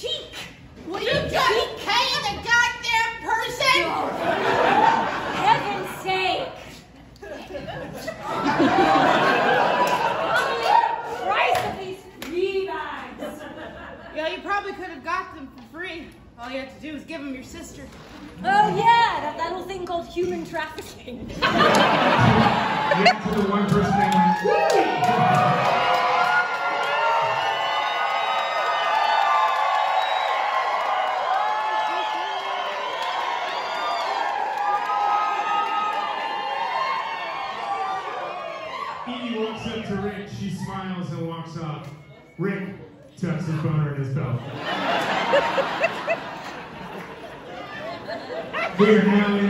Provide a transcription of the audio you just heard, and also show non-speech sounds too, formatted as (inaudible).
cheek. What you got? Paying the goddamn person? Heaven's sake. Price these Yeah, you probably could have got them for free. All you have to do is give them your sister. Oh yeah, that, that thing called human trafficking. Evie walks up to Rick, she smiles and walks off. Rick tucks his boner in his belt. (laughs) we are now in.